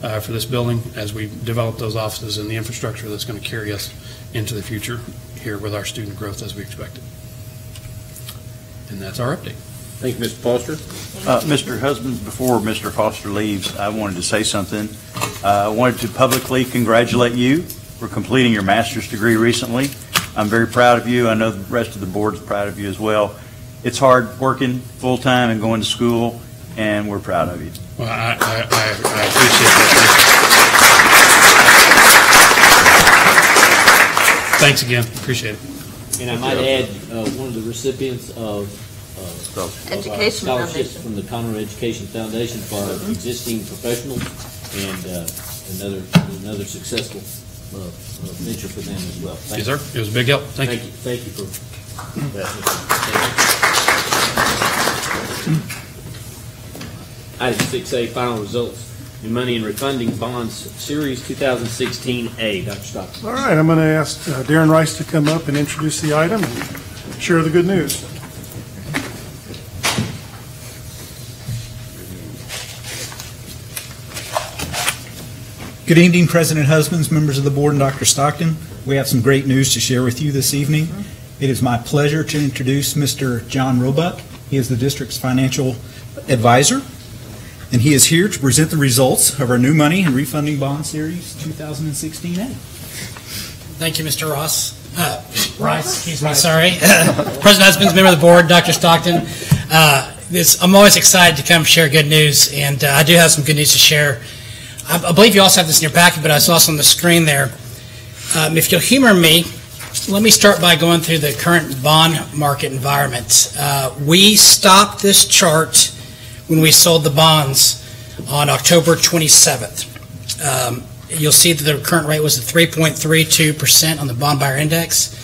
uh, for this building, as we develop those offices and the infrastructure that's going to carry us into the future here with our student growth as we expected. And that's our update. Thank you, Mr. Foster. Uh, Mr. Husband, before Mr. Foster leaves, I wanted to say something. Uh, I wanted to publicly congratulate you for completing your master's degree recently. I'm very proud of you. I know the rest of the board is proud of you as well. It's hard working full-time and going to school, and we're proud of you. Well, I, I, I I appreciate that. Thanks again, appreciate it. And I might add, uh, one of the recipients of uh, of our Education scholarships Foundation. from the Conroe Education Foundation for our existing professionals and uh, another, another successful uh, uh, venture for them as well. Thank Yes, sir. It was a big help. Thank you. Thank you for that. Mr. Item six A, final results, new money and refunding bonds, series two thousand sixteen A. Dr. Stockton. All right, I'm going to ask uh, Darren Rice to come up and introduce the item and share the good news. Good evening, President Husbands, members of the board, and Dr. Stockton. We have some great news to share with you this evening. It is my pleasure to introduce Mr. John Roebuck. He is the district's financial advisor, and he is here to present the results of our new money and refunding bond series 2016A. Thank you, Mr. Ross. Uh, Rice, excuse me, sorry. [LAUGHS] President Husbands, member of the board, Dr. Stockton. Uh, this, I'm always excited to come share good news, and uh, I do have some good news to share. I, I believe you also have this in your packet, but I saw also on the screen there. Um, if you'll humor me, let me start by going through the current bond market environment. Uh, we stopped this chart when we sold the bonds on October 27th. Um, You'll see that the current rate was at 3.32% on the bond buyer index.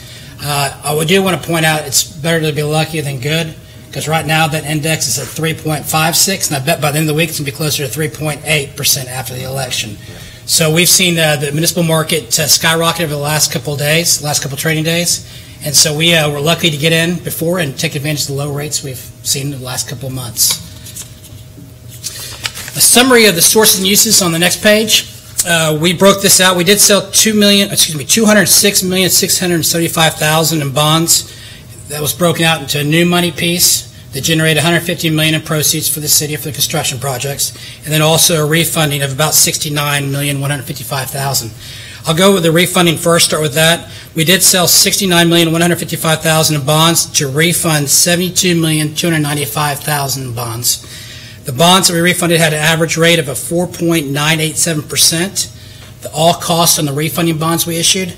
Uh, I do want to point out, it's better to be lucky than good, because right now that index is at 3.56, and I bet by the end of the week it's going to be closer to 3.8% after the election. So we've seen uh, the municipal market uh, skyrocket over the last couple of days, last couple of trading days, and so we uh, were lucky to get in before and take advantage of the low rates we've seen in the last couple of months. A summary of the sources and uses on the next page. Uh, we broke this out. We did sell two million, excuse me, two hundred six million six hundred seventy-five thousand in bonds. That was broken out into a new money piece that generated 150 million in proceeds for the city for the construction projects, and then also a refunding of about 69 million 155 thousand. I'll go with the refunding first. Start with that. We did sell 69 million 155 thousand in bonds to refund 72 million 295 thousand in bonds. The bonds that we refunded had an average rate of a 4.987%. The all cost on the refunding bonds we issued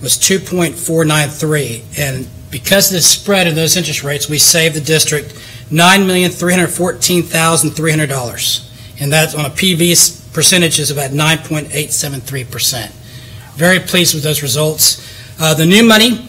was 2.493. And because of the spread of those interest rates, we saved the district $9,314,300. And that's on a PV percentage is about 9.873%. Very pleased with those results. Uh, the new money,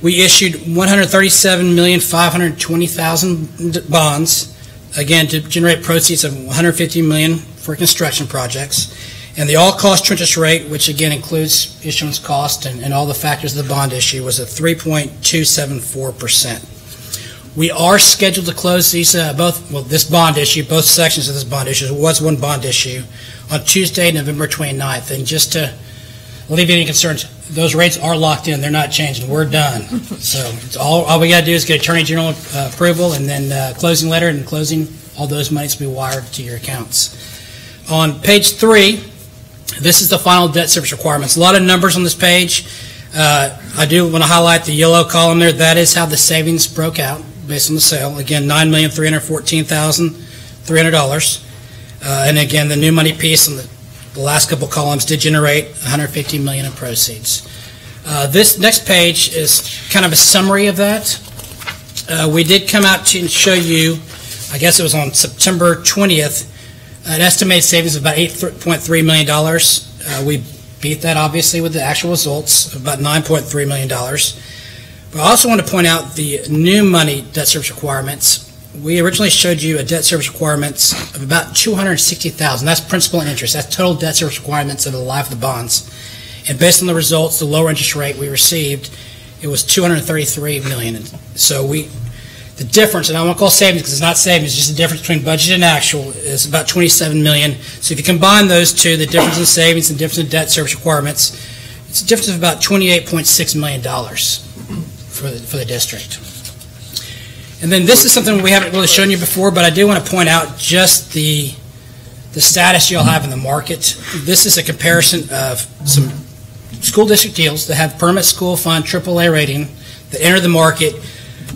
we issued 137,520,000 bonds again, to generate proceeds of 150 million for construction projects. And the all-cost interest rate, which again includes issuance cost and, and all the factors of the bond issue, was at 3.274%. We are scheduled to close these, uh, both, well, this bond issue, both sections of this bond issue, was one bond issue, on Tuesday, November 29th. And just to alleviate any concerns, those rates are locked in, they're not changing, we're done. So all, all we got to do is get Attorney General uh, approval, and then uh, closing letter, and closing, all those monies will be wired to your accounts. On page three, this is the final debt service requirements. A lot of numbers on this page. Uh, I do want to highlight the yellow column there. That is how the savings broke out based on the sale. Again, $9,314,300. Uh, And again, the new money piece on the the last couple columns did generate 150 million in proceeds. Uh, This next page is kind of a summary of that. Uh, We did come out to show you, I guess it was on September 20th, an estimated savings of about $8.3 million. Uh, We beat that obviously with the actual results of about $9.3 million. But I also want to point out the new money debt service requirements. We originally showed you a debt service requirements of about 260,000. That's principal and interest. That's total debt service requirements over the life of the bonds. And based on the results, the lower interest rate we received, it was 233 million. So we, the difference, and I won't call savings because it's not savings, it's just the difference between budget and actual is about 27 million. So if you combine those two, the difference in savings and difference in debt service requirements, it's a difference of about 28.6 million dollars for the, for the district. And then this is something we haven't really shown you before, but I do want to point out just the, the status you'll have in the market. This is a comparison of some school district deals that have permanent school fund AAA rating that enter the market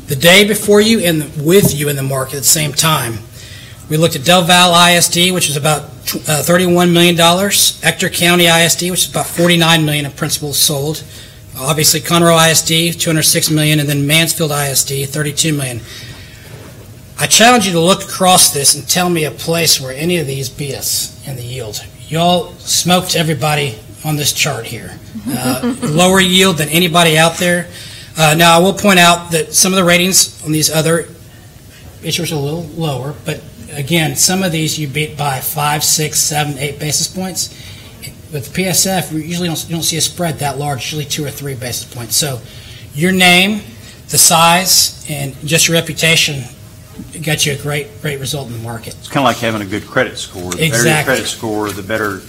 the day before you and with you in the market at the same time. We looked at Del Valle ISD, which is about uh, $31 million, Ector County ISD, which is about $49 million in principals sold, obviously Conroe ISD, 206 million, and then Mansfield ISD, 32 million. I challenge you to look across this and tell me a place where any of these beat us in the yield. Y'all smoked everybody on this chart here. Uh, [LAUGHS] lower yield than anybody out there. Uh, now, I will point out that some of the ratings on these other issuers are a little lower, but again, some of these you beat by five, six, seven, eight basis points. With PSF, you usually don't, you don't see a spread that large, usually two or three basis points. So your name, the size, and just your reputation got you a great, great result in the market. It's kind of like having a good credit score. The better your credit score, the better,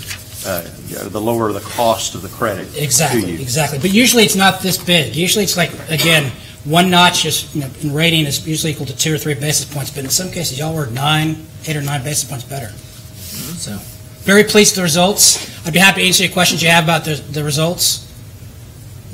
uh, the lower the cost of the credit to Exactly, you. exactly. But usually it's not this big. Usually it's like, again, one notch is, you know, in rating is usually equal to two or three basis points, but in some cases, y'all were nine, eight or nine basis points better. So, very pleased with the results. I'd be happy to answer any questions you have about the, the results,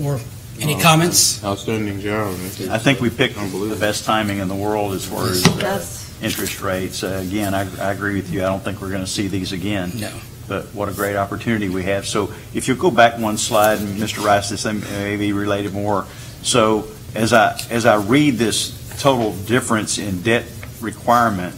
or any comments. Outstanding job. I think we picked the best timing in the world as far as uh, Yes. interest rates. Uh, Again, I, I agree with you. I don't think we're going to see these again. No. But what a great opportunity we have. So if you'll go back one slide, and Mr. Rice, this may be related more. So as I, as I read this total difference in debt requirement,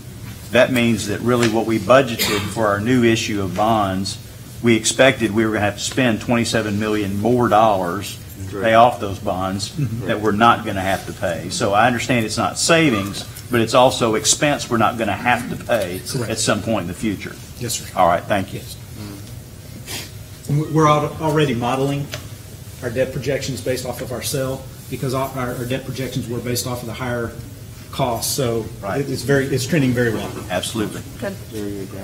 that means that really what we budgeted for our new issue of bonds, we expected we were going to have to spend 27 million more dollars to pay off those bonds that we're not going to have to pay. So I understand it's not savings, but it's also expense we're not going to have to pay Correct. at some point in the future. Yes, sir. All right, thank you. And we- We're al- already modeling our debt projections based off of our sale, because our, our our debt projections were based off of the higher costs, so Right. it- it's very, it's trending very well. Absolutely. Good.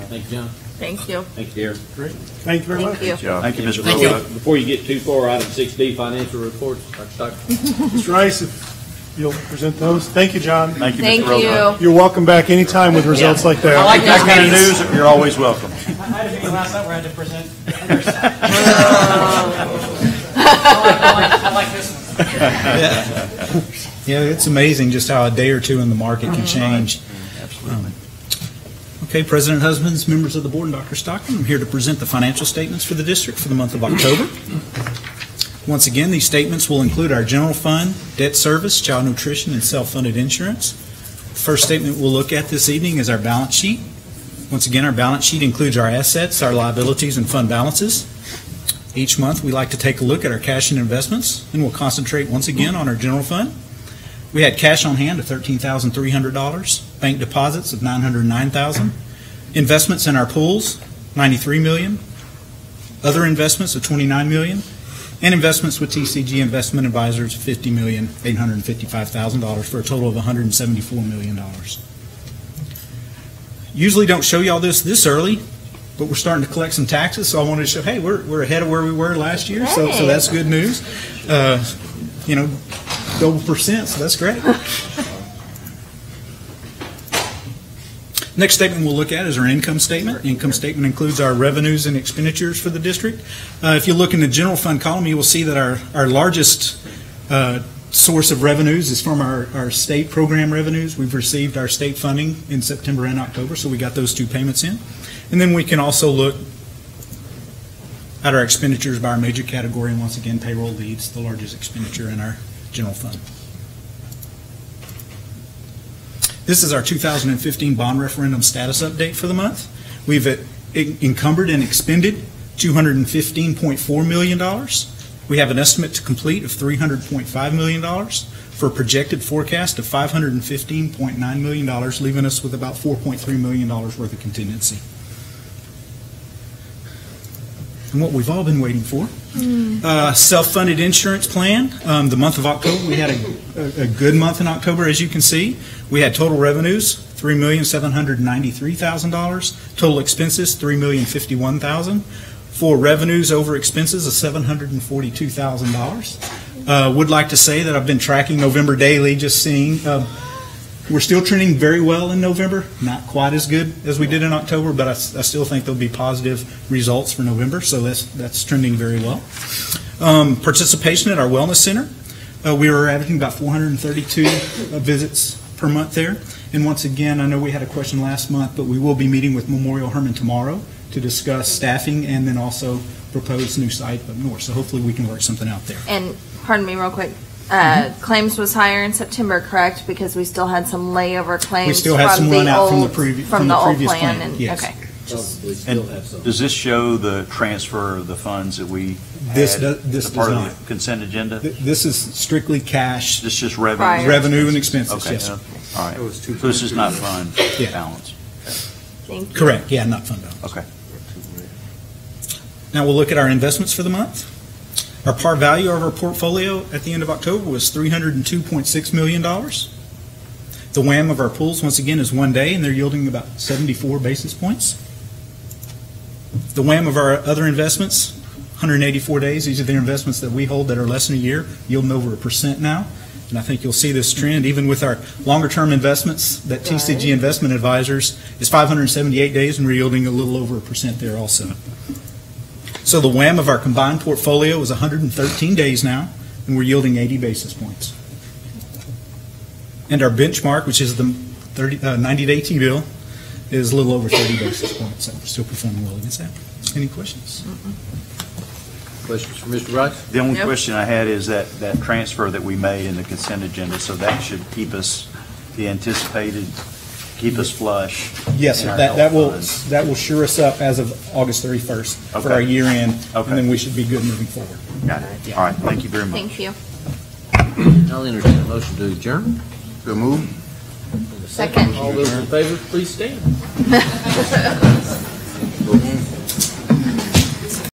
Thank you, John. Thank you. Thank you, Darren. Great. Thank you very much. Thank you. Thank you, Mr. Before- Roebuck. Before you get too far, item six D, financial reports, Dr. Stockton. [LAUGHS] Mr. Rice, if you'll present those. Thank you, John. Thank you, Thank Mr. Roebuck. you. You're welcome back anytime with results like that. I like That kind of news, you're always welcome. [LAUGHS] I had a meeting last night where I had to present. [LAUGHS] I like this one. Yeah, it's amazing just how a day or two in the market can mm-hmm. change. Absolutely. Um, okay, President Husbands, members of the board, and Dr. Stockton, I'm here to present the financial statements for the district for the month of October. Once again, these statements will include our general fund, debt service, child nutrition, and self-funded insurance. The First statement we'll look at this evening is our balance sheet. Once again, our balance sheet includes our assets, our liabilities, and fund balances. Each month, we like to take a look at our cash and investments, and we'll concentrate once again on our general fund. We had cash on hand of $13,300, bank deposits of 909,000, investments in our pools 93 million, other investments of 29 million, and investments with TCG Investment Advisors, $50,855,000 for a total of $174 million. Usually don't show y'all this this early, but we're starting to collect some taxes, so I wanted to show, hey, we're, we're ahead of where we were last year, so, so that's good news. Uh, You know, double percent, so that's great. Next statement we'll look at is our income statement. Income statement includes our revenues and expenditures for the district. Uh, If you look in the general fund column, you will see that our, our largest uh, source of revenues is from our, our state program revenues. We've received our state funding in September and October, so we got those two payments in. And then we can also look at our expenditures by our major category, and once again, payroll leads the largest expenditure in our general fund. This is our 2015 bond referendum status update for the month. We've uh, encumbered and expended $215.4 million. We have an estimate to complete of $300.5 million for a projected forecast of $515.9 million, leaving us with about $4.3 million worth of contingency. And what we've all been waiting for uh, self-funded insurance plan. Um, the month of October, we had a, a, a good month in October, as you can see. We had total revenues, three million seven hundred ninety-three thousand dollars. Total expenses, three million fifty-one thousand. For revenues over expenses of seven hundred and forty-two thousand dollars. Uh, would like to say that I've been tracking November daily, just seeing. Uh, we're still trending very well in November, not quite as good as we did in October, but I still think there'll be positive results for November, so that's, that's trending very well. Um, participation at our wellness center, uh, we were averaging about 432 uh, visits per month there. And once again, I know we had a question last month, but we will be meeting with Memorial Hermann tomorrow to discuss staffing and then also propose new site up north. So hopefully we can work something out there. And, pardon me real quick, uh, claims was higher in September, correct? Because we still had some layover claims We still had some run out from the old- previ- From from the the old previous plan, plan, and, yes. okay. Probably still And have some. does this show the transfer of the funds that we This had does- this as part does of the consent agenda? Th- This is strictly cash, This just revenue? Prior. revenue and expenses, Okay, yes. sir. all right. So this is not fund Yeah. balance? Thank you. Correct, yeah, not fund balance. Okay. Now we'll look at our investments for the month. Our par value of our portfolio at the end of October was $302.6 million. The WAM of our pools, once again, is one day, and they're yielding about 74 basis points. The WAM of our other investments, 184 days, these are the investments that we hold that are less than a year, yielding over a percent now. And I think you'll see this trend even with our longer-term investments, that TCG Investment Advisors is 578 days, and we're yielding a little over a percent there also. So the WAM of our combined portfolio is 113 days now, and we're yielding 80 basis points. And our benchmark, which is the 30, uh, 90-day T-bill, is a little over 30 basis points. So we're still performing well against that. Any questions? Questions for Mr. Rice? The only Nope. question I had is that, that transfer that we made in the consent agenda, so that should keep us, the anticipated, keep us flush. Yes, in sir. our That, that health will, funds. that will sure us up as of August 31st for Okay. our year end, and Okay. then we should be good moving forward. Got it. All right, thank you very much. Thank you. I'll entertain a motion to adjourn. So move. Second. All those in favor, please stand. [LAUGHS]